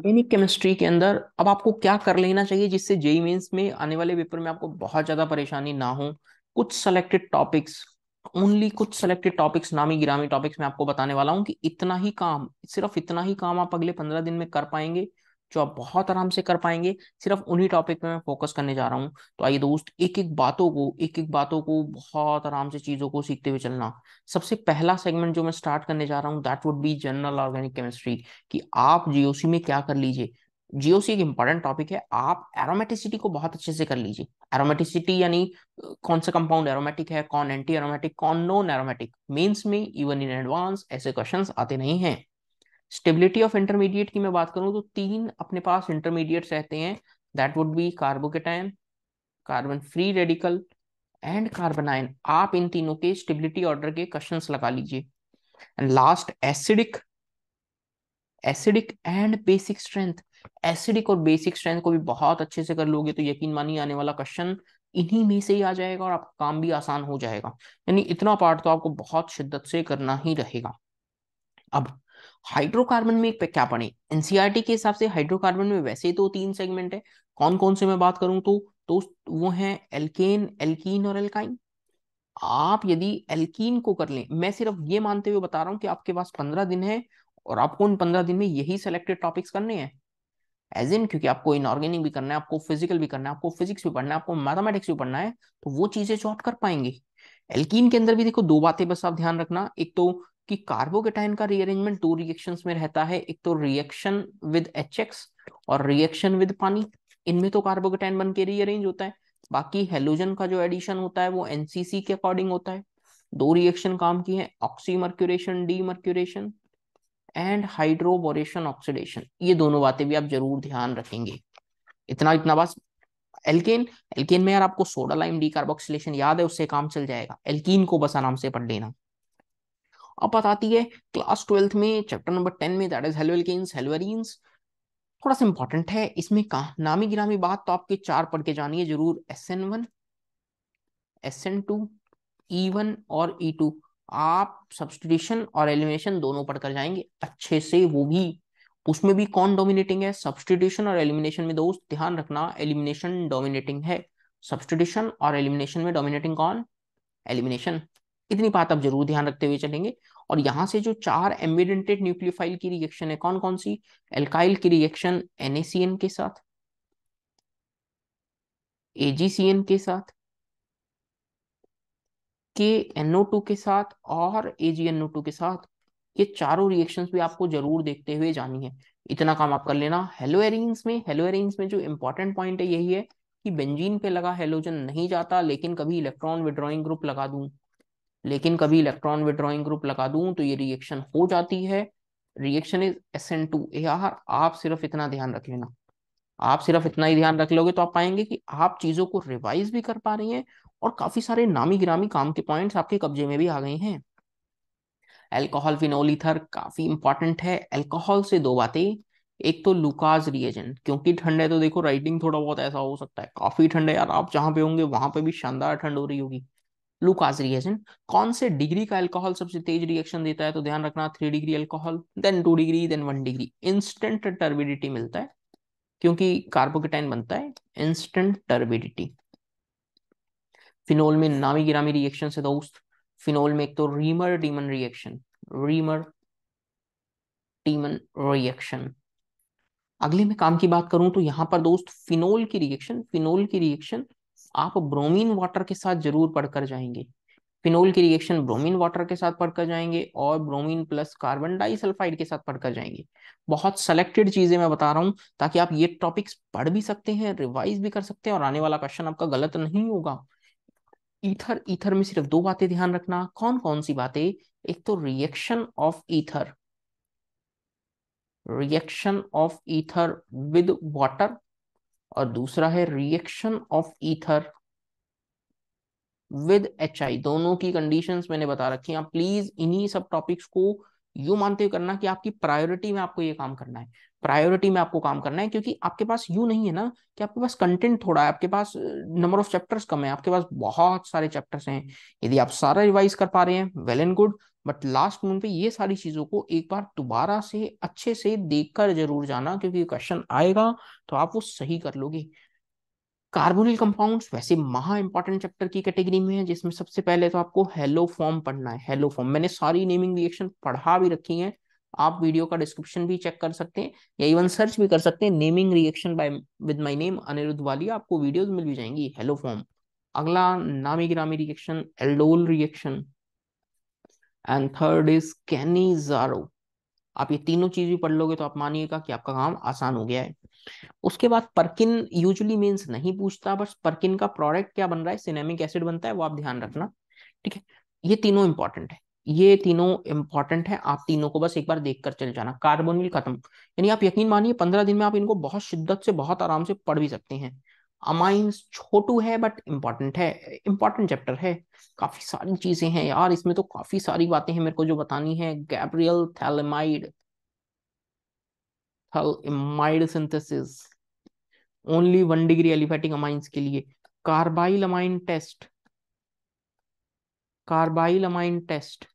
Organic chemistry के अंदर, अब आपको क्या कर लेना चाहिए जिससे जेई मेंस में आने वाले पेपर में आपको बहुत ज़्यादा परेशानी ना हो? कुछ सेलेक्टेड टॉपिक्स ओनली कुछ सेलेक्टेड टॉपिक्स नामी गिरामी टॉपिक्स मैं आपको बताने वाला हूँ कि इतना ही काम, सिर्फ़ इतना ही काम आप अगले पंद्रह दिन में कर पाएँगे। जो आप बहुत आराम से कर पाएँगे, सिर्फ़ उन्हीं टॉपिक पे मैं फोकस करने जा रहा हूँ। तो आइए दोस्त एक एक बातों को एक एक बातों को बहुत आराम से चीज़ों को सीखते हुए चलना। सबसे पहला सेगमेंट जो मैं स्टार्ट करने जा रहा हूँ that would be general organic chemistry कि आप जीओसी में क्या कर लीजिए। जीओसी एक इंपॉर्टेंट टॉपिक है, आप एरोमेटिसिटी को बहुत अच्छे से कर लीजिए। एरोमेटिसिटी यानी, कौन सा कंपाउंड एरोमेटिक है, कौन एंटी एरोमेटिक कौन नॉन एरोमेटिक मेंस में इवन इन एडवांस ऐसे क्वेश्चंस आते नहीं हैं। स्टेबिलिटी ऑफ़ इंटरमीडिएट की मैं बात करूँ तो तीन अपने पास इंटरमीडिएट रहते हैं। That would be carbocation carbon free radical and carbanion आप इन तीनों के स्टेबिलिटी ऑर्डर के क्वेश्चंस लगा लीजिए। And last acidic acidic and basic strength acidic और बेसिक स्ट्रेंथ को भी बहुत अच्छे से कर लोगे तो यकीन मानिए आने वाला क्वेश्चन इन्हीं में से ही आ जाएगा और आपका काम भी आसान हो जाएगा। यानी इतना पार्ट तो आपको बहुत शिद्दत से करना ही रहेगा। अब हाइड्रोकार्बन में क्या पढ़े? एनसीआरटी के हिसाब से हाइड्रोकार्बन में वैसे तो तीन सेगमेंट है। कौन कौन से मैं बात करूँ तो तो वो है एल्केन एल्कीन और एल्काइन आप यदि एल्कीन को कर लें, मैं सिर्फ़ ये मानते हुए बता रहा हूँ कि आपके पास पंद्रह दिन है और आपको उन पंद्रह दिन में यही सिलेक्टेड टॉपिक्स करने हैं। एज इन क्योंकि आपको इनऑर्गेनिक भी करना है, आपको फ़िज़िकल भी करना है, आपको फिजिक्स भी पढ़ना है, आपको मैथमेटिक्स भी पढ़ना है तो वो चीज़ें जो आप कर पाएँगे। एल्कीन के अंदर भी देखो दो बातें बस आप ध्यान रखना। एक तो कि कार्बोकेटाइन का रीअरेंजमेंट दो रिएक्शंस में रहता है। एक तो रिएक्शन विद एच और रिएक्शन विद पानी, इनमें तो कार्बोकेटाइन बन के रीअरेंज होता है। बाकी हेलोजन का जो एडिशन होता है, वो एनसीसी के अकॉर्डिंग होता है। दो रिएक्शन काम की है oxymercuration demercuration and hydroboration oxidation ये दोनों बातें भी आप ज़रूर ध्यान रखेंगे। इतना इतना बस। एल्केन एल्केन में यार आपको सोडा लाइम डी याद है, उससे काम चल जाएगा। एल्कीन को बस आराम से पढ़ लेना। अब बताती है क्लास ट्वेल्थ में, चैप्टर नंबर टेन में, दैट इज़ हेलोएल्केन्स हेलोएरीन्स थोड़ा सा इंपॉर्टेंट है, इसमें कहा, नामी गिरामी बात तो आपके चार पढ़ के जानिए ज़रूर। S N one S N two E one और ई e टू आप सब्सटीट्यूशन और एलिमिनेशन दोनों पढ़कर जाएँगे, अच्छे से वो भी। उसमें भी कौन डोमिनेटिंग है? सब्सटीट्यूशन और एलिमिनेशन में दोस्त, ध्यान रखना एलिमिनेशन डोमिनेटिंग है। सब्सटीट्यूशन और एलिमिनेशन में डोमिनेटिंग कौन? एलिमिनेशन इतनी बात आप ज़रूर ध्यान रखते हुए चलेंगे। और यहाँ से जो चार एम्बिडेंटेड न्यूक्लियोफाइल की रिएक्शन है कौन कौन सी? एल्काइल की रिएक्शन एनएसीएन के साथ। एजीसीएन के साथ। के एनओ टू के साथ और एजीएनओ के साथ। ये चारों रिएक्शंस भी आपको ज़रूर देखते हुए जानी है। इतना काम आप कर लेना। हेलोएरिन्स में हेलोएरिन्स में जो इंपॉर्टेंट पॉइंट है यही है कि बेंजीन पे लगा हेलोजन नहीं जाता, लेकिन कभी इलेक्ट्रॉन विड्रॉइंग ग्रुप लगा दूँ। लेकिन कभी इलेक्ट्रॉन विड्रॉइंग ग्रुप लगा दूँ तो ये रिएक्शन हो जाती है। Reaction is S N two R आप सिर्फ़ इतना ध्यान रख लेना। आप सिर्फ़ इतना ही ध्यान रख लोगे तो आप पाएँगे कि आप चीज़ों को रिवाइज भी कर पा रही हैं और काफ़ी सारे नामी गिरामी काम के पॉइंट्स आपके कब्जे में भी आ गए हैं। एल्कोहल फिनोल ईथर काफ़ी इंपॉर्टेंट है। एल्कोहल से दो बातें। एक तो लुकाज रिएजेंट क्योंकि ठंड है तो देखो राइटिंग थोड़ा बहुत ऐसा हो सकता है। काफ़ी ठंड है यार, आप जहाँ पे होंगे, वहाँ पे भी शानदार ठंड हो रही होगी। लुकास रिएजेंट कौन से डिग्री का अल्कोहल सबसे तेज रिएक्शन देता है? तो ध्यान रखना three degree alcohol then two degree then one degree instant turbidity मिलता है, क्योंकि कार्बोकेटाइन बनता है इंस्टेंट टर्बिडिटी फिनोल में नामी गिरामी रिएक्शन से दोस्त फिनोल में एक तो Reimer Tiemann reaction Reimer Tiemann reaction अगले में काम की बात करूँ तो यहाँ पर दोस्त फिनोल की रिएक्शन फिनोल की रिएक्शन आप ब्रोमीन वाटर के साथ ज़रूर पढ़कर जाएँगे। फिनोल की रिएक्शन ब्रोमीन वाटर के साथ पढ़कर जाएँगे और ब्रोमीन प्लस कार्बन डाइसल्फाइड के साथ पढ़कर जाएँगे। बहुत सेलेक्टेड चीज़ें मैं बता रहा हूँ ताकि आप ये टॉपिक्स पढ़ भी सकते हैं रिवाइज भी कर सकते हैं और आने वाला क्वेश्चन आपका गलत नहीं होगा। ईथर ईथर में सिर्फ़ दो बातें ध्यान रखना। कौन कौन सी बातें? एक तो reaction of ether reaction of ether with water और दूसरा है reaction of ether with H I दोनों की कंडीशंस मैंने बता रखी हैं। प्लीज़ इन्हीं सब टॉपिक्स को यू मानते हुए करना कि आपकी प्रायोरिटी में आपको ये काम करना है। प्रायोरिटी में आपको काम करना है क्योंकि आपके पास यू नहीं है ना कि आपके पास कंटेंट थोड़ा है, आपके पास नंबर ऑफ़ चैप्टर्स कम है, आपके पास बहुत सारे चैप्टर्स हैं। यदि आप सारा रिवाइज कर पा रहे हैं well and good but last moment पे ये सारी चीज़ों को एक बार दोबारा से अच्छे से देखकर ज़रूर जाना, क्योंकि क्वेश्चन आएगा तो आप वो सही कर लोगे। कार्बोनिल कंपाउंड्स वैसे महा इंपॉर्टेंट चैप्टर की कैटेगरी में है, जिसमें सबसे पहले तो आपको हेलो फॉर्म पढ़ना है। हेलो फॉर्म मैंने सारी नेमिंग रिएक्शन पढ़ा भी रखी है। आप वीडियो का डिस्क्रिप्शन भी चेक कर सकते हैं, या इवन सर्च भी कर सकते हैं। Naming reaction by with my name Anirudh Walia आपको वीडियोस मिल भी जाएँगी। हेलो फॉर्म अगला नामी गिरामी reaction aldol reaction and third is Cannizzaro आप ये तीनों चीज़ भी पढ़ लोगे तो आप मानिएगा कि आपका काम आसान हो गया है। उसके बाद परकिन यूजुअली मीन्स नहीं पूछता, बस परकिन का प्रोडक्ट क्या बन रहा है सिनेमिक एसिड बनता है, वो आप ध्यान रखना, ठीक है? ये तीनों इंपॉर्टेंट है। ये तीनों इंपॉर्टेंट है, आप तीनों को बस एक बार देख कर चल जाना कार्बोनिल खत्म। यानी आप यकीन मानिए, पंद्रह दिन में आप इनको बहुत शिद्दत से, बहुत आराम से पढ़ भी सकते हैं। अमाइंस छोटू है बट इंपॉर्टेंट है इंपॉर्टेंट चैप्टर है। काफ़ी सारी चीज़ें हैं यार, इसमें तो काफ़ी सारी बातें हैं मेरे को जो बतानी है। Gabriel phthalimide phthalimide synthesis only one degree aliphatic amines के लिए। Carbylamine test carbylamine test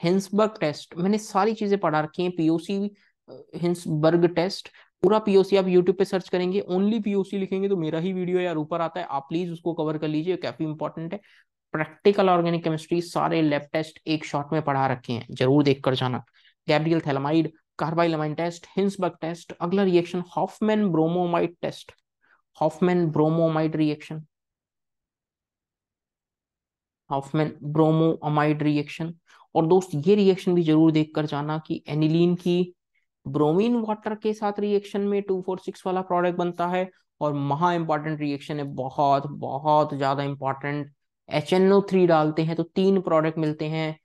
Hinsberg test मैंने सारी चीज़ें पढ़ा रखी हैं पीओसी हिंसबर्ग टेस्ट पूरा पीओसी आप यूट्यूब पे सर्च करेंगे ओनली पीओसी लिखेंगे तो मेरा ही वीडियो यार, ऊपर आता है, आप प्लीज़ उसको कवर कर लीजिए, काफ़ी इंपॉर्टेंट है। प्रैक्टिकल ऑर्गेनिक केमिस्ट्री सारे लैब टेस्ट एक शॉट में पढ़ा रखे हैं, ज़रूर देख कर जाना। Gabriel phthalimide carbylamine test Hinsberg test अगला reaction Hofmann bromamide test Hofmann bromamide reaction Hofmann bromamide reaction और दोस्त, ये रिएक्शन भी ज़रूर देख कर जाना कि एनिलीन की ब्रोमीन वाटर के साथ रिएक्शन में टू फोर सिक्स वाला प्रोडक्ट बनता है और महा इंपॉर्टेंट रिएक्शन है, बहुत बहुत ज़्यादा important H N O three डालते हैं तो तीन प्रोडक्ट मिलते हैं,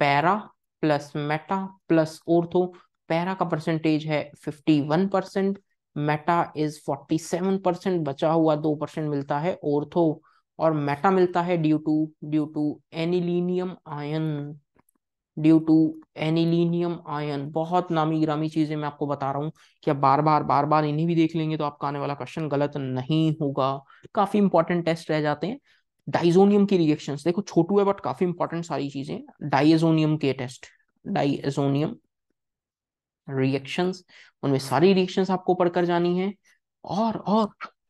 para plus meta plus ortho para का परसेंटेज है fifty one percent meta is forty seven percent बचा हुआ दो परसेंट मिलता है ओर्थो और मेटा मिलता है due to due to anilinium ion due to anilinium ion बहुत नामी गिरामी चीज़ें मैं आपको बता रहा हूँ कि आप बार बार बार बार इन्हीं भी देख लेंगे तो आपका आने वाला क्वेश्चन गलत नहीं होगा। काफ़ी इंपॉर्टेंट टेस्ट रह जाते हैं। डाइजोनियम की रिएक्शंस देखो, छोटू है बट काफ़ी इंपॉर्टेंट सारी चीज़ें। डाइजोनियम के टेस्ट डाइजोनियम रिएक्शंस उनमें सारी रिएक्शंस आपको पढ़कर जानी है। और और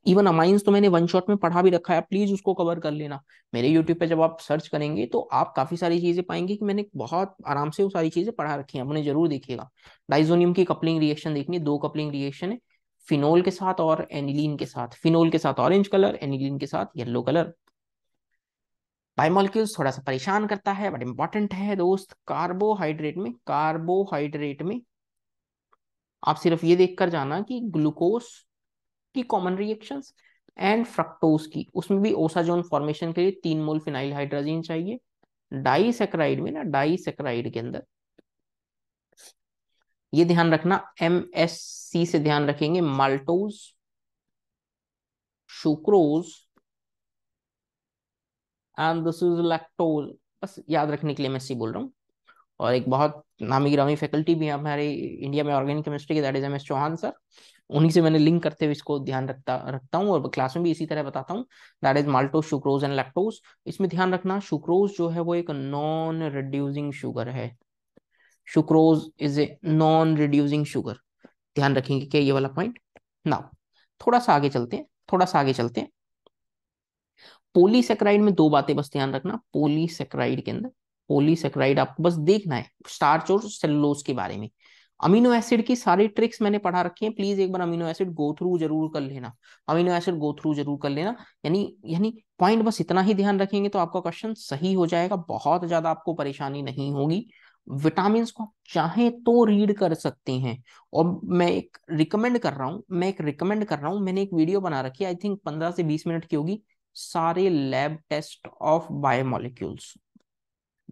इवन अमाइंस तो मैंने वन शॉट में पढ़ा भी रखा है प्लीज़ उसको कवर कर लेना। मेरे यूट्यूब पे जब आप सर्च करेंगे तो आप काफ़ी सारी चीज़ें पाएँगे कि मैंने बहुत आराम से वो सारी चीज़ें पढ़ा रखी हैं उन्हें ज़रूर देखिएगा। डाइजोनियम की कपलिंग रिएक्शन देखनी दो कपलिंग रिएक्शन है फिनोल के साथ और एनिलीन के साथ। फिनोल के साथ ऑरेंज कलर एनिलीन के साथ येलो कलर बायोमोलिक्यूल्स थोड़ा सा परेशान करता है बट इंपॉर्टेंट है दोस्त कार्बोहाइड्रेट में कार्बोहाइड्रेट में आप सिर्फ़ ये देखकर जाना कि ग्लूकोज की कॉमन रिएक्शन एंड फ्रक्टोज की। उसमें भी ओसाजोन फॉर्मेशन के लिए तीन मोल फिनाइल हाइड्रोजीन चाहिए। डाइसेक्राइड में ना, डाइसेक्राइड के अंदर। ये ध्यान रखना एम एस सी से ध्यान रखेंगे। Maltose, sucrose and this is lactose बस याद रखने के लिए मैं सी बोल रहा हूँ। और एक बहुत नामी ग्रामी फैकल्टी भी हमारे इंडिया में ऑर्गेनिक केमिस्ट्री के that is M S Chauhan sir. उन्हीं से मैंने लिंक करते हुए इसको ध्यान रखता रखता हूँ और क्लास में भी इसी तरह बताता हूँ। That is maltose sucrose and lactose इसमें ध्यान रखना शुक्रोज जो है वो एक नॉन रिड्यूसिंग शुगर है। Sucrose is a non reducing sugar ध्यान रखेंगे क्या ये वाला पॉइंट नाउ थोड़ा सा आगे चलते हैं, थोड़ा सा आगे चलते हैं। पोलीसेक्राइड में दो बातें बस ध्यान रखना पोलीसेक्राइड के अंदर। पोलीसेक्राइड आपको बस देखना है स्टार्च और सेलुलोज के बारे में। अमीनो एसिड की सारी ट्रिक्स मैंने पढ़ा रखी है। प्लीज़ एक बार अमीनो एसिड गो थ्रू ज़रूर कर लेना। अमीनो एसिड गो थ्रू ज़रूर कर लेना। यानी यानी पॉइंट बस इतना ही ध्यान रखेंगे तो आपका क्वेश्चन सही हो जाएगा। बहुत ज़्यादा आपको परेशानी नहीं होगी। विटामिन को आप चाहे तो रीड कर सकते हैं। और मैं एक रिकमेंड कर रहा हूँ, मैं एक रिकमेंड कर रहा हूँ। मैंने एक वीडियो बना रखी है। आई थिंक पंद्रह से बीस मिनट की होगी। सारे lab test of biomolecules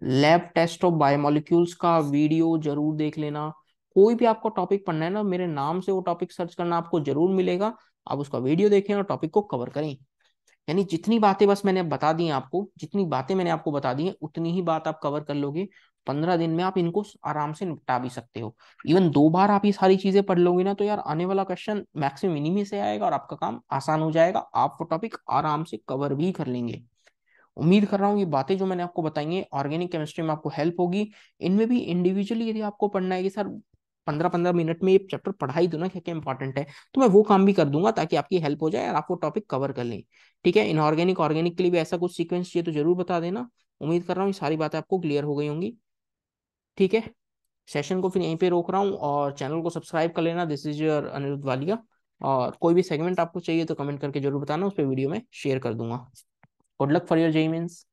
lab test of biomolecules का वीडियो ज़रूर देख लेना। कोई भी आपको टॉपिक पढ़ना है ना, मेरे नाम से वो टॉपिक सर्च करना आपको ज़रूर मिलेगा। आप उसका वीडियो देखें और टॉपिक को कवर करें। यानी जितनी बातें बस मैंने बता दी आपको, जितनी बातें मैंने आपको बता दी हैं, उतनी ही बात आप कवर कर लोगे। पंद्रह दिन में आप इनको आराम से निपटा भी सकते हो। इवन दो बार आप ये सारी चीज़ें पढ़ लोगे ना तो यार आने वाला क्वेश्चन मैक्सिमम इन्हीं से आएगा और आपका काम आसान हो जाएगा। आप वो टॉपिक आराम से कवर भी कर लेंगे। उम्मीद कर रहा हूँ ये बातें जो मैंने आपको बताई हैं ऑर्गेनिक केमिस्ट्री में आपको हेल्प होगी। इनमें भी इंडिविजुअली यदि आपको पढ़ना है कि सर पंद्रह पंद्रह मिनट में ये चैप्टर पढ़ाई दो ना क्या क्या इंपॉर्टेंट है। तो मैं वो काम भी कर दूँगा ताकि आपकी हेल्प हो जाए और आप वो टॉपिक कवर कर लें। ठीक है? इनऑर्गेनिक ऑर्गेनिक के लिए भी ऐसा कुछ सीक्वेंस चाहिए तो ज़रूर बता देना। उम्मीद कर रहा हूँ ये सारी बातें आपको क्लियर हो गई होंगी। ठीक है? सेशन को फिर यहीं पे रोक रहा हूँ और चैनल को सब्सक्राइब कर लेना। This is your Anirudh Walia और कोई भी सेगमेंट आपको चाहिए तो कमेंट करके ज़रूर बताना, उस पर वीडियो में शेयर कर दूँगा। Good luck for your JEE Mains